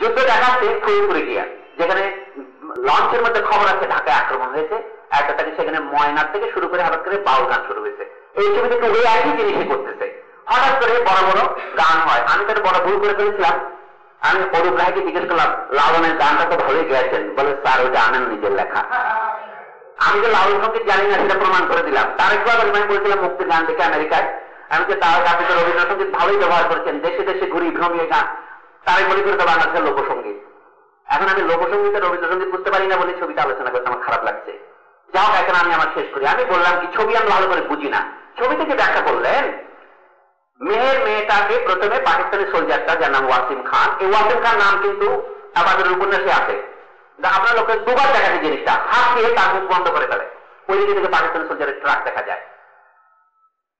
যুদ্ধ দেখাচ্ছে ফরিদপুরে গিয়া, যেখানে লঞ্চের মধ্যে খবর আছে, ঢাকায় আক্রমণ হয়েছে একটা তাকে সেখানে ময়নার থেকে শুরু করে হঠাৎ করে বাউল গান শুরু হয়েছে। এই ছবি থেকে ওই একই জিনিসই করতেছে। হঠাৎ করে বড় বড় গান হয়। আমি তো একটা বড় ভুল করে ফেলেছিলাম। আমি অরূপ রায়কে জিজ্ঞেস করলাম, লালনের গানটা তো ভালোই গেয়েছেন। বলে, স্যার, ওইটা আনেন নিজের লেখা। আমি যে লাউল সংগীত জানি না, সেটা প্রমাণ করে দিলাম। তার আগে আমি বলছিলাম, মুক্তির গান থেকে আমেরিকায়। আমি যে তার তো রবীন্দ্রসঙ্গীত ভালোই ব্যবহার করেছেন, দেশে দেশে ঘুরি ভ্রমিয়ে গান তারাই মনে করে তো বাংলাদেশের লোকসঙ্গীত এখন আমি লোকসঙ্গীতে রবীন্দ্রসঙ্গীত বুঝতে পারি না বলে ছবিটা আলোচনা করতে আমার খারাপ লাগছে। যা হোক, এখন আমি আমার শেষ করি। আমি বললাম কি, ছবি আমি ভালো করে বুঝি না। ছবি থেকে ব্যাখ্যা করলেন মেয়ের মেয়েটাকে প্রথমে পাকিস্তানি সোলজারটা, যার নাম ওয়াসিম খান। এই ওয়াসিম খান নাম কিন্তু আমাদের উপন্যাসে আছে। আপনার লোকে দুবার দেখা যায় জিনিসটা। হাত দিয়ে তার মুখ বন্ধ করে ফেলে। ওই দিকে থেকে পাকিস্তানি সোলজারের ট্রাক দেখা যায়।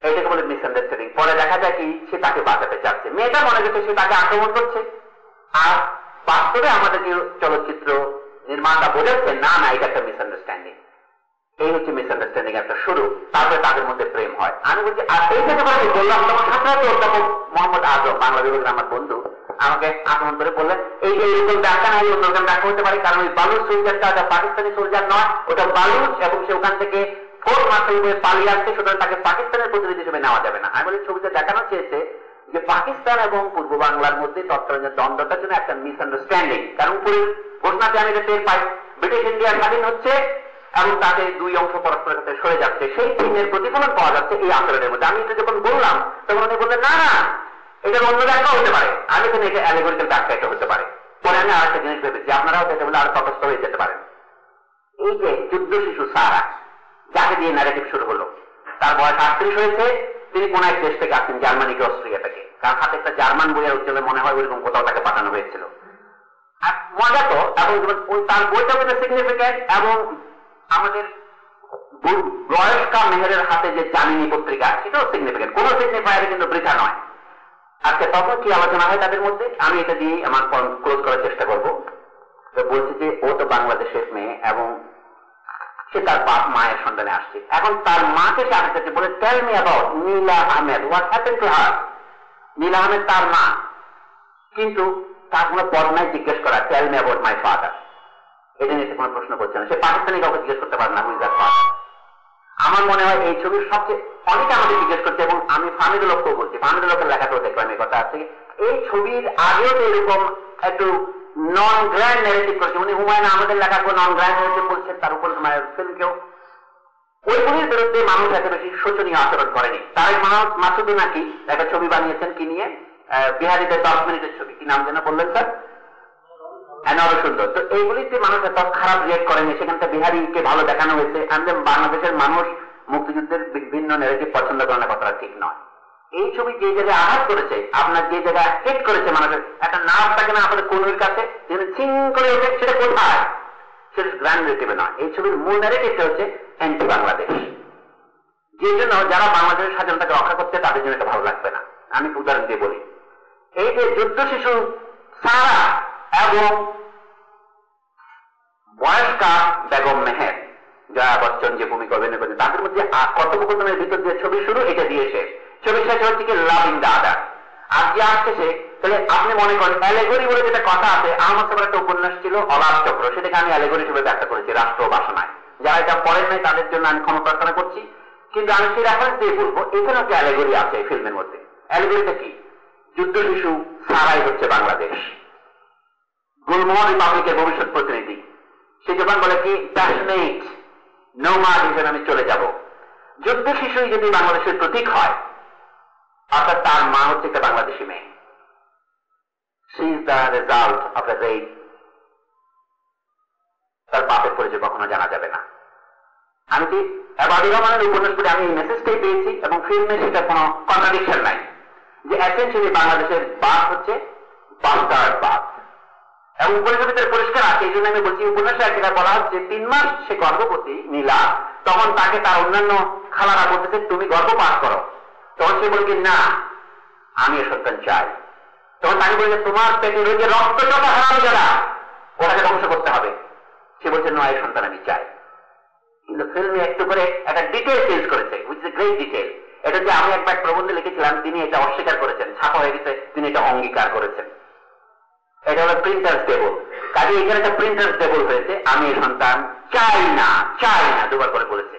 এইটাকে বলে মিসআন্ডারস্ট্যান্ডিং পরে দেখা যায় কি, সে তাকে বাঁচাতে চাচ্ছে। মেয়েটা মনে করছে সে তাকে আক্রমণ করছে। আর বাস্তবে আমাদের যে চলচ্চিত্র নির্মাতা বোঝাচ্ছে না না, এটা একটা মিসআন্ডারস্ট্যান্ডিং এই হচ্ছে মিসআন্ডারস্ট্যান্ডিং একটা শুরু। তারপরে তাদের মধ্যে প্রেম হয়। আমি বলছি, আর এই থেকে আমি বললাম তখন সাথে অধ্যাপক মোহাম্মদ আজম বাংলা বিভাগের আমার বন্ধু, আমাকে আক্রমণ করে বললেন, এই যে এরকম ব্যাখ্যা না অন্য ব্যাখ্যা হতে পারে, কারণ ওই বালুচ সোলজারটা পাকিস্তানি সোলজার নয়, ওটা বালুচ এবং সে ওখান থেকে মার্শাল হয়ে পালিয়ে আসছে সুতরাং তাকে পাকিস্তানের প্রতিনিধি হিসেবে নেওয়া যাবে না। আমি ছবিতে দেখানো চেয়েছে যে পাকিস্তান এবং পূর্ব বাংলার মধ্যে তৎকালীন দ্বন্দ্বটার জন্য একটা মিসআন্ডারস্ট্যান্ডিং কারণ উপরে ঘোষণাতে আমি এটা টের পাই ব্রিটিশ ইন্ডিয়া স্বাধীন হচ্ছে এবং তাতে দুই অংশ পরস্পরের কাছে সরে যাচ্ছে। সেই থিমের প্রতিফলন পাওয়া যাচ্ছে এই আচরণের মধ্যে। আমি এটা যখন বললাম, তখন উনি বললেন, না না, এটা অন্য ব্যাখ্যা হতে পারে। আমি এখানে এটা অ্যালিগরিক্যাল ব্যাখ্যা এটা হতে পারে। পরে আমি আরেকটা জিনিস ভেবেছি। আপনারাও এটা বলে আরও তটস্থ হয়ে যেতে পারেন। এই যে যুদ্ধ শিশু সারা যাকে দিয়ে ন্যারেটিভ শুরু হলো। তার বয়স আটত্রিশ হয়েছে, তিনি কোন এক দেশ থেকে আসছেন জার্মানি কি অস্ট্রিয়া থেকে। কার হাতে একটা জার্মান বইয়ের উজ্জ্বলে মনে হয় ওইরকম কোথাও তাকে পাঠানো হয়েছিল। মজা তো এবং তার বইটা এবং আমাদের বয়স্কা হাতে যে জামিনী পত্রিকা, সেটাও সিগনিফিক্যান্ট কোন সিগনিফায়ারে কিন্তু বৃথা নয়। আজকে তখন কি আলোচনা হয় তাদের মধ্যে? আমি এটা দিয়ে আমার ক্লোজ করার চেষ্টা করব। বলছি যে ও তো বাংলাদেশের মেয়ে এবং সে তার বাপ মায়ের সন্তানে আসছে। এখন তার মাকে সে আসতেছে বলে tell me about Nila Ahmed what happen to her Nila Ahmed তার মা। কিন্তু তার কোনো নাই জিজ্ঞেস করা tell me about my father এটা নিয়ে সে কোনো প্রশ্ন করছে না। সে পাকিস্তানি কাউকে জিজ্ঞেস করতে পারে না হুইজ দ্যাট ফাদার আমার মনে হয় এই ছবির সবচেয়ে, অনেকে আমাকে জিজ্ঞেস করছে এবং আমি ফামিদ লোককেও বলছি। ফামিদ লোকের লেখাতেও দেখলাম এই কথা আছে। এই ছবির আগেও এরকম একটু নন গ্র্যান্ড নেগেটিভ করছে। উনি হুমায়ুন আমাদের লেখাকে নন গ্র্যান্ড নেগেটিভ বলছেন তার উপর ফিল্মকেও। ওইগুলির বিরুদ্ধে মানুষ এত বেশি শোচনীয় আচরণ করেনি। তার মাসুদু নাকি একটা ছবি বানিয়েছেন কি নিয়ে? বিহারিদের দশ মিনিটের ছবি। কি নাম যেন বললেন স্যার? আরও সুন্দর। তো এইগুলিতে মানুষ এত খারাপ রিয়েক্ট করেনি। সেখানটা বিহারিকে ভালো দেখানো হয়েছে। আমি বাংলাদেশের মানুষ মুক্তিযুদ্ধের বিভিন্ন নেগেটিভ পছন্দ করে কথাটা ঠিক নয়। এই ছবি যে জায়গায় আঘাত করেছে, আপনার যে জায়গায় হিট করেছে মানুষের, একটা নার্ভ থাকে না আপনাদের কোন কাছে যেখানে চিং করে ওঠে, সেটা কোথায়? সেটা গ্র্যান্ড নেগেটিভে নয়। এই ছবির মূল নেগেটিভটা হচ্ছে অ্যান্টি বাংলাদেশ যে জন্য যারা বাংলাদেশের স্বাধীনতাকে রক্ষা করছে, তাদের জন্য এটা ভালো লাগবে না। আমি উদাহরণ দিয়ে বলি। এই যে যুদ্ধ শিশু সারা এবং বয়স্কা বেগম মেহের, জয়া বচ্চন যে ভূমিকা অভিনয় করেছে তাদের মধ্যে কথোপকথনের ভিতর দিয়ে ছবি শুরু, এটা দিয়ে শেষ। যুদ্ধ শিশু সারাই হচ্ছে বাংলাদেশ। গুলমোহন রিপাবলিকের ভবিষ্যৎ প্রতিনিধি। সে যখন বলে কি প্যাশনেট নৌমাদ হিসেবে আমি চলে যাব। যুদ্ধ শিশুই যদি বাংলাদেশের প্রতীক হয় অর্থাৎ তার মা হচ্ছে একটা বাংলাদেশি মেয়ে। She is the result of তার বাপের পরিচয় কখনো জানা যাবে না। আমি কি রহমানের উপন্যাস পড়ে আমি এই মেসেজটাই পেয়েছি এবং ফিল্মে সেটা কোনো কন্ট্রাডিকশন নাই। যে বাংলাদেশের বাপ হচ্ছে বাপ এবং উপনিষদের ভিতরে পরিষ্কার আছে, এই জন্য আমি বলছি, উপন্যাসে একটা বলা হচ্ছে, তিন মাস সে গর্ভবতী নীলা, তখন তাকে তার অন্যান্য খালারা বলতেছে, তুমি গর্ভপাত করো। তখন সে বলছে না, আমি সন্তান চাই? তখন তাকে বলছে তোমার পেটে রয়েছে রক্ত চটা হারাম যারা ওটাকে ধ্বংস করতে হবে। সে বলছে নয় সন্তান আমি চাই। কিন্তু ফিল্মে একটু করে একটা ডিটেল চেঞ্জ করেছে উইচ এ গ্রেট ডিটেল এটা যে আমি একবার প্রবন্ধে লিখেছিলাম, তিনি এটা অস্বীকার করেছেন, ছাপা হয়ে গেছে, তিনি এটা অঙ্গীকার করেছেন। এটা হলো প্রিন্টার্স টেবল কাজে এখানে একটা প্রিন্টার্স টেবল হয়েছে, আমি সন্তান চাই না চাই না, দুবার করে বলেছে।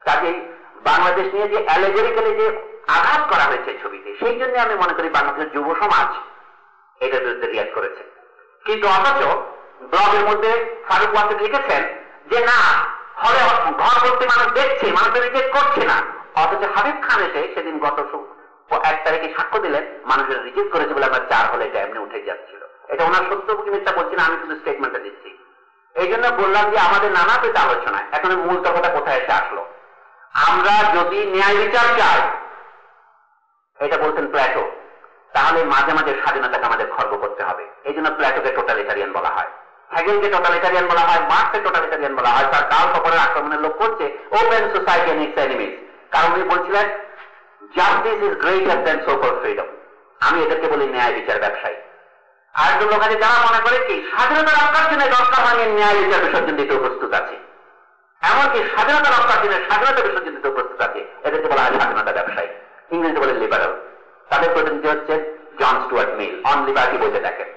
কাজেই বাংলাদেশ নিয়ে যে অ্যালেগরিক্যালি যে আঘাত করা হয়েছে ছবিতে, সেই জন্য আমি মনে করি বাংলাদেশের যুব সমাজ এটার বিরুদ্ধে রিয়াক্ট করেছে। কিন্তু অথচ ব্লগের মধ্যে ফারুক ওয়াসিদ লিখেছেন যে, না, হলে ঘর করতে মানুষ দেখছে, মানুষ রিজেক্ট করছে না। অথচ হাবিব খান এসে সেদিন গত এক তারিখে সাক্ষ্য দিলেন মানুষের রিজেক্ট করেছে বলে আমরা চার হলে এটা এমনি উঠে যাচ্ছিল। এটা ওনার সত্য মিথ্যা বলছি না, আমি শুধু স্টেটমেন্টটা দিচ্ছি। এই জন্য বললাম যে, আমাদের নানা পেতে আলোচনায়, এখন মূল কথাটা কোথায় এসে আসলো? আমরা যদি ন্যায় বিচার চাই, এটা বলছেন প্ল্যাটো, তাহলে মাঝে মাঝে স্বাধীনতাকে আমাদের খর্ব করতে হবে। এই জন্য প্ল্যাটোকে টোটালিটারিয়ান বলা হয়। হ্যাগেলকে টোটালিটারিয়ান বলা হয় মার্কসকে টোটালিটারিয়ান বলা হয়, তার কাল খবরের আক্রমণের লোক করছে ওপেন সোসাইটি এন্ড ইটস কারণ উনি বলছিলেন justice is greater than freedom আমি এদেরকে বলি ন্যায় বিচার ব্যবসায়ী। আর লোক আছে, যারা মনে করে কি স্বাধীনতা রক্ষার জন্য দরকার ন্যায় বিচার বিসর্জন দিতে প্রস্তুত আছে। এমনকি স্বাধীনতা রক্ষার জন্য স্বাধীনতা বিসর্জন দিতে প্রস্তুত আছে এদেরকে বলা হয় স্বাধীনতা ব্যবসায়ী। ইংরেজি বলে লিবারাল তাদের প্রতিনিধি হচ্ছে John Stuart Mill, on liberty বলতে দেখেন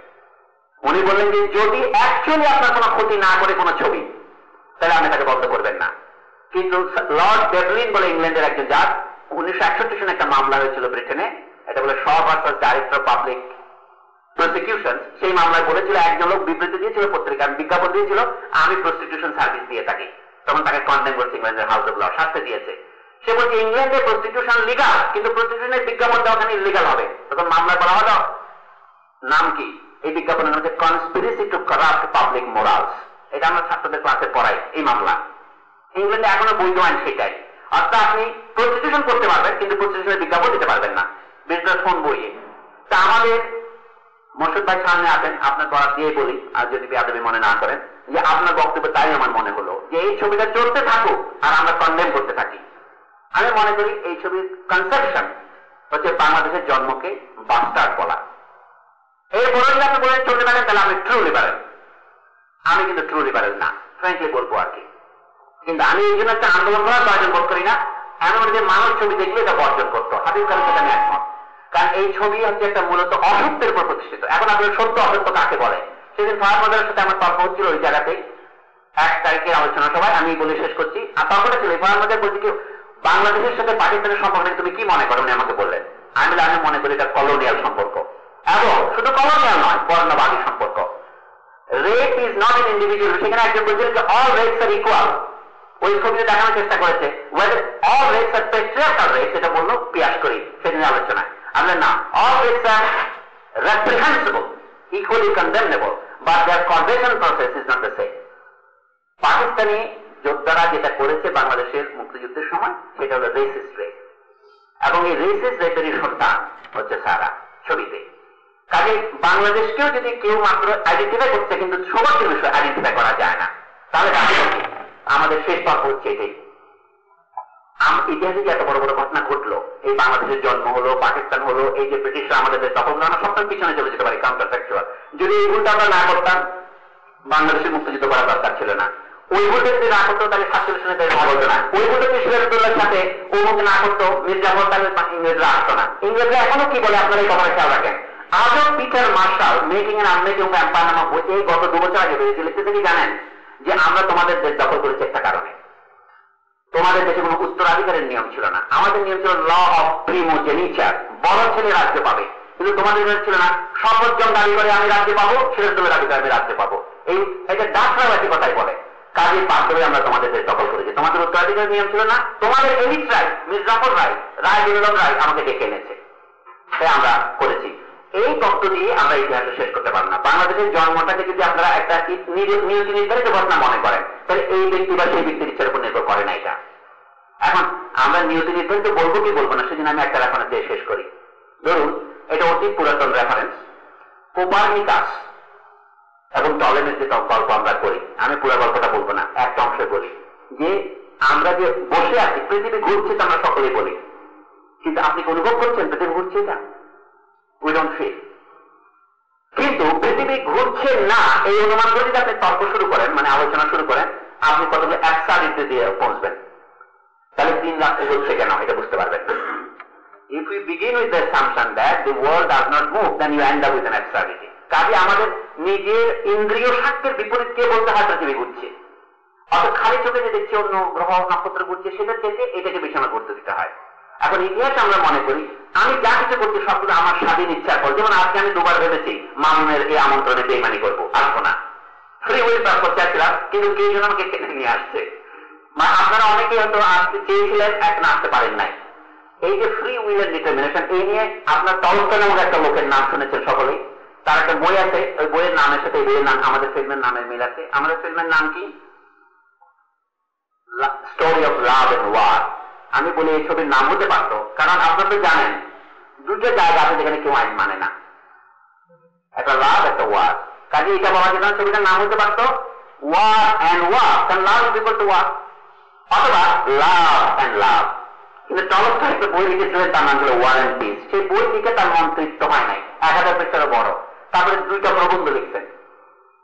উনি বললেন যে, যদি অ্যাকচুয়ালি আপনার কোনো ক্ষতি না করে কোনো ছবি, তাহলে আপনি তাকে বন্ধ করবেন না। কিন্তু লর্ড ডেভলিন বলে ইংল্যান্ডের একজন জাজ, উনিশশো একষট্টি সালে একটা মামলা হয়েছিল ব্রিটেনে। এটা বলে শ ডাইরেক্টর পাবলিক প্রসিকিউশন সেই মামলায় বলেছিল, একজন লোক বিবৃতি দিয়েছিল পত্রিকা বিজ্ঞাপন দিয়েছিল, আমি প্রসিকিউশন সার্ভিস দিয়ে থাকি। তখন তাকে কন্ডেম করছে ইংল্যান্ডের হাউস অফ ল শাস্তি দিয়েছে। সে বলছে ইংল্যান্ডে প্রস্টিটিউশন লিগাল কিন্তু প্রস্টিটিউশনের বিজ্ঞাপন দেওয়া ওখানে ইলিগাল হবে। তখন মামলায় বলা হলো, নাম কি? এই বিজ্ঞাপনের হচ্ছে conspiracy to corrupt public morals এটা আমরা ছাত্রদের ক্লাসে পড়াই, এই মামলা। ইংল্যান্ডে এখনও বৈধ আইন সেটাই। অর্থাৎ আপনি প্রস্টিটিউশন করতে পারবেন, কিন্তু প্রস্টিটিউশনের বিজ্ঞাপন দিতে পারবেন না। বিজনেস ফোন বইয়ে। তা আমাদের মোর্শেদ ভাই সামনে আসেন, আপনার বরাদ দিয়ে বলি, আর যদি বেয়াদবি মনে না করেন। যে আপনার বক্তব্য তাই আমার মনে হলো যে এই ছবিটা চলতে থাকুক আর আমরা কন্ডেম করতে থাকি। আমি মনে করি এই ছবির কনসেপশন হচ্ছে বাংলাদেশের জন্মকে বাস্টার্ড বলা। এরপরে যদি আপনি বলেন চলতে পারেন তাহলে আমি ট্রু লিবারেল আমি কিন্তু ট্রু লিবারেল না ফ্র্যাঙ্কলি বলব আর কি। কিন্তু আমি এই জন্য একটা আন্দোলন করার প্রয়োজন বোধ করি না আমি মনে যে মানুষ ছবি দেখলে এটা বর্জন করতো। হাবিব খানের সাথে আমি একমত। কারণ এই ছবি হচ্ছে একটা মূলত অসত্যের উপর প্রতিষ্ঠিত। এখন আপনার সত্য অসত্য কাকে বলে সেদিন মজারের সাথে আমার তর্ক হচ্ছিল ওই জায়গাতেই এক তারিখের আলোচনা সভায় আমি বলে শেষ করছি। আর তর্কটা ছিল মজার বলছি কি, বাংলাদেশের সাথে পাকিস্তানের সম্পর্ক নিয়ে তুমি কি মনে করো? উনি আমাকে বললেন। আমি আমি মনে করি এটা কলোনিয়াল সম্পর্ক। এবং শুধু কলোনিয়াল নয়, বর্ণবাদী সম্পর্ক। Rape is not an individual সেখানে একজন বলছিলেন যে অল রেপস আর ইকুয়াল ওই ছবিতে দেখানোর চেষ্টা করেছে whether all rapes are patriarchal rape সেটা বলল পিয়াস করি, সেদিনের আলোচনায়। আমরা না all rapes are reprehensible. Equally condemnable. But their conversion process is not the same. Pakistani যোদ্ধারা যেটা করেছে বাংলাদেশের মুক্তিযুদ্ধের সময়, সেটা হলো রেসিস্ট রেপ এবং এই রেসিস্ট রেপেরই সন্তান হচ্ছে সারা ছবিতে। কাজে বাংলাদেশকেও যদি কেউ মাত্র আইডেন্টিফাই করছে কিন্তু সমস্ত বিষয় আইডেন্টিফাই করা যায় না, তাহলে? আমাদের শেষ পর্ব হচ্ছে এটাই। আম- ইতিহাসে এত বড় বড় ঘটনা ঘটলো, এই বাংলাদেশের জন্ম হলো, পাকিস্তান হলো, এই যে ব্রিটিশরা আমাদের দখল আমরা সবটার পিছনে চলে যেতে পারি কাউন্টার ফ্যাক্টুয়াল যদি এই ভুলটা আমরা না করতাম বাংলাদেশের মুক্তিযুদ্ধ করার দরকার ছিল না। ওই ভুলটা যদি না করতো, তাহলে সাতচল্লিশ সনে দেশ হতো না। ওই ভুলটা যদি সিরাজুল্লাহর সাথে অমুক না করতো মির্জাফর তাহলে ইংরেজরা আসতো না। ইংরেজরা এখনও কি বলে, আপনারা এই কথাটা খেয়াল রাখেন? আজও Peter Marshall, making and unmaking empire নামক বই এই গত দু বছর আগে বেরিয়েছে লিখতেছে কি জানেন যে আমরা তোমাদের দেশ দখল করেছি একটা কারণে। তোমাদের দেশে কোনো উত্তরাধিকারের নিয়ম ছিল না। আমাদের নিয়ম ছিল ল অফ প্রিমোজেনিচার বড় ছেলে রাজ্য পাবে। কিন্তু তোমাদের নিয়ম ছিল না সর্বোচ্চম দাবি করে আমি রাজ্য পাবো, ছেলের তুলে দাবি করে আমি রাজ্য পাবো। এই এটা একই কথাই বলে। কাজে বাস্তবে আমরা তোমাদের দেশ দখল করেছি। তোমাদের উত্তরাধিকারের নিয়ম ছিল না, তোমাদের এলিট রায়, মির্জাফর রায় রায় বিনোদন রায় আমাকে ডেকে এনেছে। তাই আমরা করেছি। এই তত্ত্ব দিয়ে আমরা ইতিহাসে শেষ করতে পারব না। বাংলাদেশের জন্মটাকে যদি আপনারা একটা নিয়তি নির্ধারিত ঘটনা মনে করেন, তাহলে এই ব্যক্তি বা সেই ব্যক্তির ইচ্ছার উপর নির্ভর করে না এটা। এখন আমরা নিয়তি নির্ধারিত বলব কি বলব না সেদিন আমি একটা রেফারেন্স দিয়ে শেষ করি। ধরুন, এটা অতি পুরাতন রেফারেন্স কোপারনিকাস এবং টলেমের যে গল্প আমরা করি আমি পুরো গল্পটা বলব না একটা অংশে বলি। যে আমরা যে বসে আছি, পৃথিবী ঘুরছে তো আমরা সকলেই বলি। কিন্তু আপনি অনুভব করছেন পৃথিবী ঘুরছে এটা? কিন্তু পৃথিবী ঘুরছে না এই অনুমান যদি আপনি তর্ক শুরু করেন মানে আলোচনা শুরু করেন আপনি কতগুলো একসারিতে দিয়ে পৌঁছবেন। তাহলে তিন রাত্রে হচ্ছে কেন এটা বুঝতে পারবেন If we begin with the assumption that the world does not move, then you end up with an absurdity. কাজে আমাদের নিজের ইন্দ্রিয় সাক্ষ্যের বিপরীত কে বলতে হয় পৃথিবী ঘুরছে? অত খালি চোখে যে দেখছি অন্য গ্রহ নক্ষত্র ঘুরছে সেটা থেকে এটাকে আমার করতে দিতে হয়। এখন ইতিহাস আমরা মনে করি, আমি যা কিছু করছি সবগুলো আমার স্বাধীন ইচ্ছার ফল যেমন আজকে আমি দুবার ভেবেছি, মামুনের এই আমন্ত্রণে বেইমানি করব, আসব না। ফ্রি উইল পাসপোর্ট চাচ্ছিলাম কিন্তু কে যেন আমাকে টেনে নিয়ে আসছে। আপনারা অনেকেই হয়তো আসতে চেয়েছিলেন এখন আসতে পারেন নাই। এই যে ফ্রি উইলের ডিটারমিনেশন এই নিয়ে আপনার টলস্টয় নামক একটা লোকের নাম শুনেছেন সকলেই। তার একটা বই আছে, ওই বইয়ের নামের সাথে, এই বইয়ের নাম, আমাদের ফিল্মের নামের মিল আছে। আমাদের ফিল্মের নাম কি? Story of love and war আমি বলি এই ছবির নাম হতে পারতো, কারণ আপনারা তো জানেন, দুটো জায়গা আছে যেখানে কেউ আইন মানে না। একটা লাভ একটা ওয়ার কাজে এটা বলা যেত ছবিটার নাম হতে পারতো war and war love war অথবা লাভ অ্যান্ড লাভ কিন্তু বই লিখেছিলেন, তার নাম ওয়ার অ্যান্ড পিস সেই বই লিখে তার তৃপ্ত হয় নাই, এক হাজার পৃষ্ঠারও বড়। তারপরে দুইটা প্রবন্ধ লিখছেন।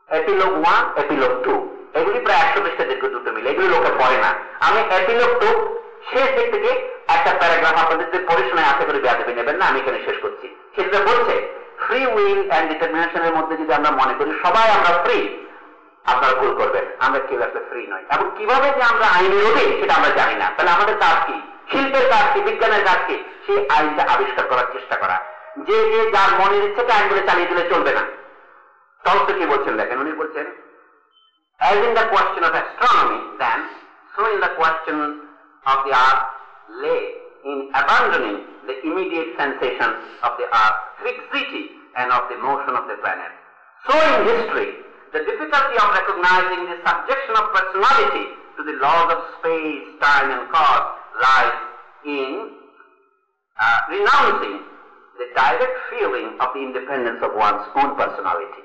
এপিলোগ ওয়ান এপিলোগ টু এগুলি প্রায় একশো পৃষ্ঠা দীর্ঘ দুটো মিলে, এগুলি লোকে পড়ে না। আমি এপিলোগ টু শেষ দিক থেকে একটা প্যারাগ্রাফ আপনাদের যে পরিসীমায় আশা করি ব্যাধবি নেবেন না, আমি এখানে শেষ করছি। সেটা বলছে ফ্রি উইল অ্যান্ড ডিটারমিনেশনের মধ্যে যদি আমরা মনে করি, সবাই আমরা ফ্রি আপনারা ভুল করবেন। আমরা কেউ একটা ফ্রি নয় এবং কীভাবে যে আমরা আইনের অধীন, সেটা আমরা জানি না। তাহলে আমাদের কাজ কি? শিল্পের কাজ কি? বিজ্ঞানের কাজ কি? সেই আইনটা আবিষ্কার করার চেষ্টা করা। যে যে যার মনের ইচ্ছেকে আইনগুলো চালিয়ে দিলে চলবে না। তলস্ট কি বলছেন দেখেন? উনি বলছেন, as in the question of astronomy, then, so in the question of the earth lay in abandoning the immediate sensation of the earth's fixity and of the motion of the planet so in history the difficulty of recognizing the subjection of personality to the laws of space, time and cause lies in uh, renouncing the direct feeling of the independence of one's own personality.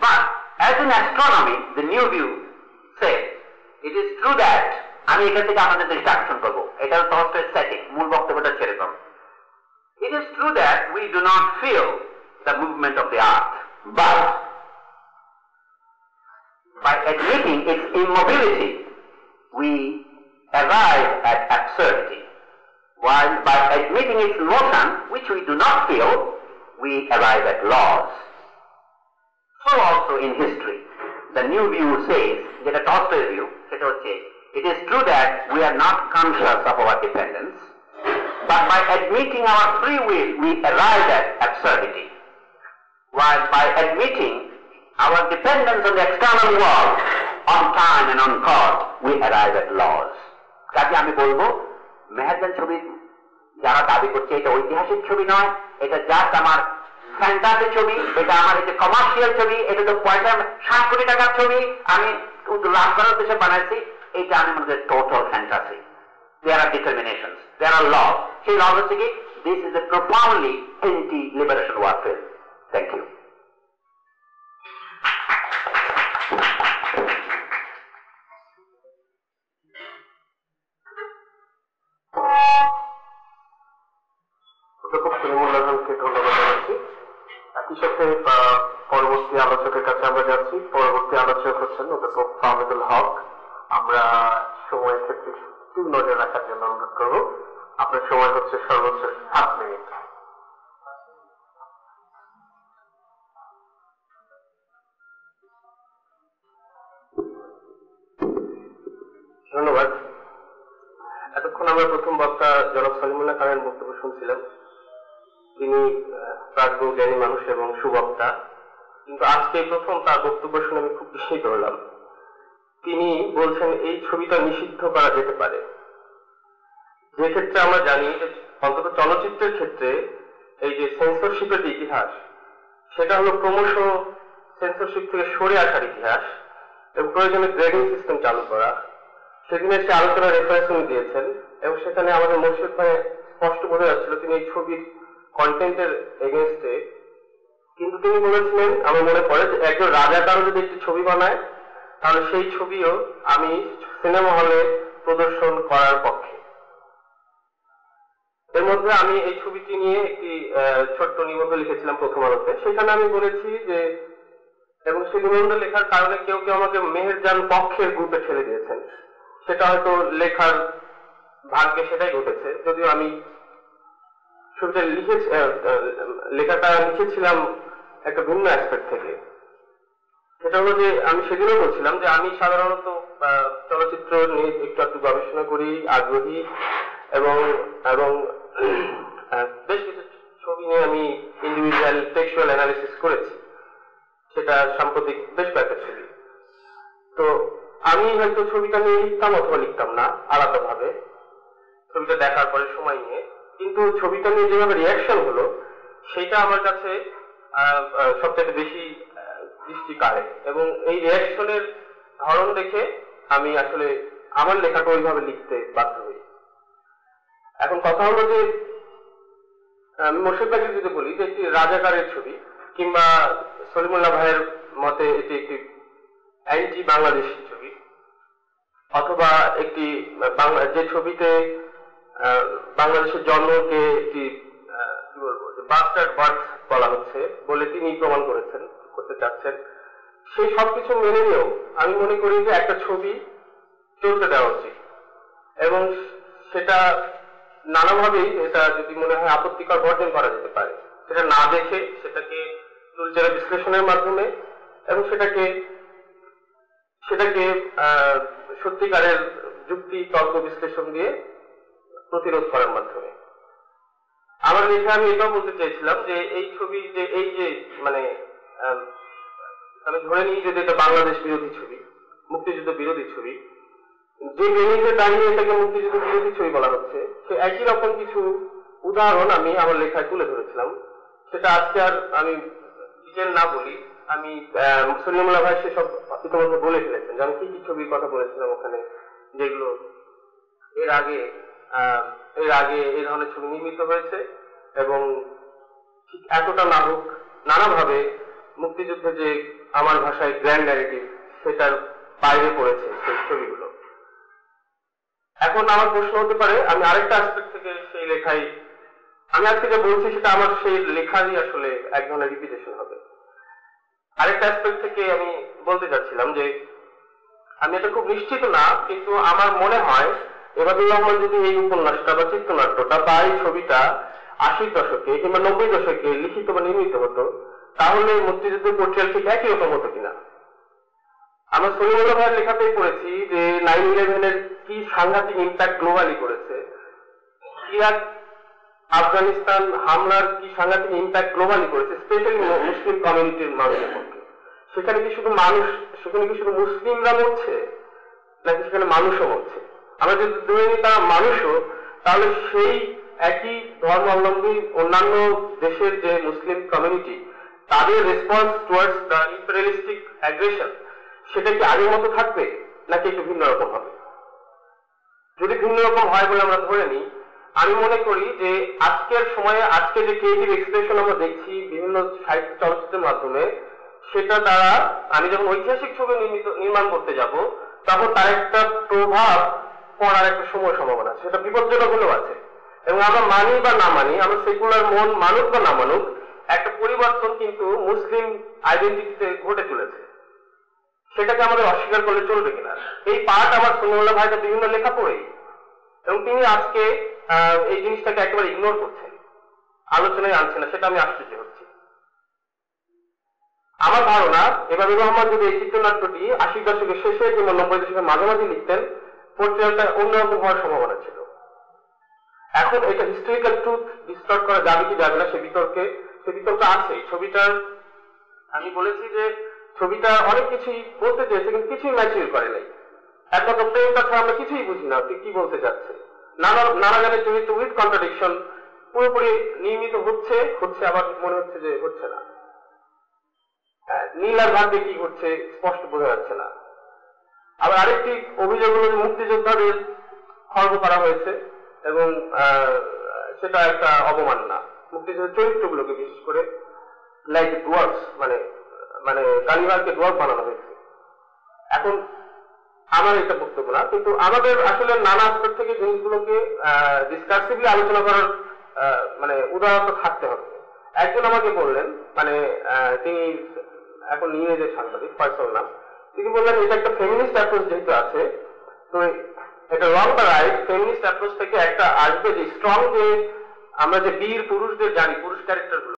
But as in astronomy, the new view says, it is true that আমি এখান থেকে আমাদের দৃষ্টি আকর্ষণ করবো এটা তহস্টের setting মূল বক্তব্যটা ছেড়ে দেব It is true that we do not feel the movement of the earth, but by admitting its immobility, we arrive at absurdity. While by admitting its motion, which we do not feel, we arrive at laws. So also in history, the new view says, যেটা টলস্টয়ের view, সেটা হচ্ছে, it is true that we are not conscious of our dependence, but by admitting our free will, we arrive at absurdity. While by admitting our dependence on the external world, on time and on cause, we arrive at laws. কাজে আমি বলব মেহেরজান ছবি যারা দাবি করছে এটা ঐতিহাসিক ছবি নয় এটা জাস্ট আমার ফ্যান্টাসি ছবি এটা আমার এটা কমার্শিয়াল ছবি এটা তো পয়সা ষাট কোটি টাকার ছবি আমি লাভ করার উদ্দেশ্যে বানাইছি এটা আমি মনে করি total fantasy there are determinations, there are laws. সেই laws হচ্ছে কি this is a profoundly anti-liberation warfare. Thank you. অধ্যাপক নজর রাখার জন্য অনুরোধ করব। আপনার সময় হচ্ছে সর্বোচ্চ সাত মিনিট। ধন্যবাদ। এতক্ষণ আমরা প্রথম বক্তা জনাব সলিমুল্লাহ খানের বক্তব্য শুনছিলাম। তিনি প্রাজ্ঞ জ্ঞানী মানুষ এবং সুবক্তা। কিন্তু আজকে প্রথম তার বক্তব্য শুনে আমি খুব বিস্মিত হলাম। তিনি বলছেন, এই ছবিটা নিষিদ্ধ করা যেতে পারে। যে ক্ষেত্রে আমরা জানি অন্তত চলচ্চিত্রের ক্ষেত্রে এই যে সেন্সরশিপের যে ইতিহাস, সেটা হলো ক্রমশ সেন্সরশিপ থেকে সরে আসার ইতিহাস এবং প্রয়োজনে গ্রেডিং সিস্টেম চালু করা। সেদিনের সে আলোচনা রেফারেন্স উনি দিয়েছেন এবং সেখানে আমাদের মোর্শেদ ভাই স্পষ্ট বোঝা যাচ্ছিল তিনি এই ছবির কন্টেন্টের এগেনস্টে কিন্তু তিনি বলেছিলেন, আমার মনে পড়ে যে একজন রাজা কারও যদি একটি ছবি বানায়, তাহলে সেই ছবিও আমি সিনেমা হলে প্রদর্শন করার পক্ষে। এর মধ্যে আমি এই ছবিটি নিয়ে একটি ছোট্ট নিবন্ধ লিখেছিলাম প্রথম আলোতে সেখানে আমি বলেছি যে, এবং সেই নিবন্ধ লেখার কারণে কেউ কেউ আমাকে মেহেরজান পক্ষের গ্রুপে ঠেলে দিয়েছেন। সেটা হয়তো লেখার ভাগ্যে সেটাই ঘটেছে। যদিও আমি ছবিটা লিখেছি লেখাটা লিখেছিলাম একটা ভিন্ন অ্যাসপেক্ট থেকে। সেটা হলো যে, আমি সেদিনও বলছিলাম যে, আমি সাধারণত চলচ্চিত্র নিয়ে একটু একটু গবেষণা করি, আগ্রহী, এবং এবং বেশ কিছু ছবি নিয়ে আমি ইন্ডিভিজুয়াল টেক্সচুয়াল অ্যানালিসিস করেছি। সেটা সাম্প্রতিক বেশ কয়েকটা ছবি। তো আমি হয়তো ছবিটা নিয়ে লিখতাম অথবা লিখতাম না, আলাদাভাবে। ছবিটা দেখার পরে সময় নিয়ে। কিন্তু ছবিটা নিয়ে যেভাবে রিয়াকশন হলো, সেটা আমার কাছে সবচেয়ে বেশি দৃষ্টি কাড়ে এবং এই রিয়াকশনের ধরন দেখে আমি আসলে আমার লেখাটা ওইভাবে লিখতে বাধ্য এখন কথা হলো যে আমি মোর্শেদ যদি বলি যে একটি রাজাকারের ছবি, কিংবা সলিমুল্লাহ ভাইয়ের মতে এটি একটি অ্যান্টি বাংলাদেশি ছবি, অথবা একটি বাংলা, যে ছবিতে বাংলাদেশের জন্মকে একটি কি বলব, যে বাস্টার্ড বার্থ বলা হচ্ছে বলে তিনি প্রমাণ করেছেন, করতে চাচ্ছেন। সেই সবকিছু মেনে নিয়েও আমি মনে করি যে একটা ছবি চলতে দেওয়া উচিত। এবং সেটা নানাভাবেই এটা যদি মনে হয় আপত্তিকর বর্জন করা যেতে পারে। সেটা না দেখে সেটাকে চুলচেরা বিশ্লেষণের মাধ্যমে এবং সেটাকে সেটাকে সত্যিকারের যুক্তি, তর্ক, বিশ্লেষণ দিয়ে প্রতিরোধ করার মাধ্যমে। আমার লেখা আমি এটাও বলতে চাইছিলাম যে এই ছবি, যে এই যে মানে আমি ধরে নিই যদি এটা বাংলাদেশ বিরোধী ছবি, মুক্তিযুদ্ধ বিরোধী ছবি। যে বেনিতে দাঁড়িয়ে এটাকে মুক্তিযুদ্ধ বিরোধী ছবি বলা হচ্ছে সে একই রকম কিছু উদাহরণ আমি আমার লেখায় তুলে ধরেছিলাম। সেটা আজকে আর আমি ডিটেল না বলি, আমি সলিমুল্লাহ ভাই সেসব ইতিমধ্যে বলে ফেলেছেন। যে আমি কি কি ছবির কথা বলেছিলাম ওখানে, যেগুলো এর আগে এর আগে এই ধরনের ছবি নির্মিত হয়েছে এবং ঠিক এতটা না হোক নানাভাবে মুক্তিযুদ্ধে যে আমার ভাষায় গ্র্যান্ড ন্যারেটিভ সেটার বাইরে পড়েছে সেই ছবিগুলো। এখন আমার প্রশ্ন হতে পারে, আমি আরেকটা অ্যাসপেক্ট থেকে সেই লেখাই, আমি আজকে যে বলছি সেটা আমার সেই লেখারই আসলে এক ধরনের রিপিটেশন হবে। আরেকটা অ্যাসপেক্ট থেকে আমি বলতে চাচ্ছিলাম যে, আমি এটা খুব নিশ্চিত না, কিন্তু আমার মনে হয় এবাদুর রহমান যদি এই উপন্যাসটা বা চিত্রনাট্যটা বা এই ছবিটা আশির দশকে কিংবা নব্বই দশকে লিখিত বা নির্মিত হতো, তাহলে মুক্তিযুদ্ধের পোর্ট্রেল ঠিক একই রকম হতো কিনা? আমরা সলিমুল্লাহ ভাইয়ের লেখাতেই পড়েছি যে নাইন ইলেভেনের কি সাংঘাতিক ইম্প্যাক্ট গ্লোবালি করেছে। ইরাক আফগানিস্তান হামলার কি সাংঘাতিক ইম্প্যাক্ট গ্লোবালি করেছে স্পেশালি মুসলিম কমিউনিটির মানুষের পক্ষে সেখানে কি শুধু মানুষ সেখানে কি শুধু মুসলিমরা মরছে নাকি সেখানে মানুষও মরছে? আমরা যদি ধরে নিই তারা মানুষও তাহলে সেই একই ধর্মাবলম্বী অন্যান্য দেশের যে মুসলিম কমিউনিটি তাদের response towards the imperialistic aggression সেটা কি আগের মতো থাকবে, নাকি একটু ভিন্ন রকম হবে? যদি ভিন্ন রকম হয় বলে আমরা ধরে নিই, আমি মনে করি যে আজকের সময়ে আজকে যে ক্রিয়েটিভ এক্সপ্রেশন আমরা দেখছি বিভিন্ন সাহিত্য চলচ্চিত্রের মাধ্যমে, সেটা দ্বারা আমি যখন ঐতিহাসিক ছবি নির্মাণ করতে যাব, তখন তার একটা প্রভাব পড়ার একটা সময় সম্ভাবনা আছে। সেটা বিপজ্জনক হলেও আছে। এবং আমরা মানি বা না মানি, আমরা সেকুলার মন মানুক বা না মানুক, একটা পরিবর্তন কিন্তু মুসলিম আইডেন্টিটিতে ঘটে চলেছে। সেটাকে আমাদের অস্বীকার করলে চলবে কিনা? এই পাঠ আমার সুনুল্লাহ ভাইটা বিভিন্ন লেখা পড়েই। এবং তিনি আজকে এই জিনিসটাকে একেবারে ইগনোর করছেন। আলোচনায় আনছে না, সেটা আমি আশ্চর্য হচ্ছি। আমার ধারণা এবার রহমান যদি এই চিত্রনাট্যটি আশি দশকের শেষে কিংবা নব্বই দশকের মাঝামাঝি লিখতেন পোর্ট্রেলটা অন্যরকম হওয়ার সম্ভাবনা ছিল। এখন এটা হিস্টোরিক্যাল ট্রুথ ডিস্টর্ট করা যাবে কি যাবে না, সে বিতর্কে, সে বিতর্ক আছে ছবিটার, আমি বলেছি যে ছবিটা অনেক কিছুই বলতে চেয়েছে কিন্তু কিছুই ম্যাচিউর করে নাই। একমাত্র প্রেম কথা আমরা কিছুই বুঝি না তুই কি বলতে চাচ্ছে নানা নানা গানের চরিত্র উইথ কন্ট্রাডিকশন পুরোপুরি নির্মিত হচ্ছে হচ্ছে আবার মনে হচ্ছে যে হচ্ছে না। হ্যাঁ, নীল আর ভাগ্যে কি ঘটছে স্পষ্ট বোঝা যাচ্ছে না। আবার আরেকটি অভিযোগ হলো যে মুক্তিযোদ্ধাদের খর্ব করা হয়েছে এবং সেটা একটা অবমাননা। মুক্তিযোদ্ধার চরিত্রগুলোকে বিশেষ করে লাইক ডুয়ার্স মানে মানে কালিমারকে ডুয়ার্স বানানো হয়েছে। এখন আমার এটা বক্তব্য না, কিন্তু আমাদের আসলে নানা আস্পেক্ট থেকে জিনিসগুলোকে ডিসকাসিভলি আলোচনা করার মানে উদাহরণ থাকতে হবে। একজন আমাকে বললেন মানে তিনি এখন ইংরেজের সাংবাদিক, ফয়সল নাম, তিনি বললেন, এটা একটা ফেমিনিস্ট অ্যাপ্রোচ যেহেতু আছে, তো এটা রং বা রাইট ফেমিনিস্ট অ্যাপ্রোচ থেকে একটা আসবে যে স্ট্রং যে আমরা যে বীর পুরুষদের জানি, পুরুষ ক্যারেক্টার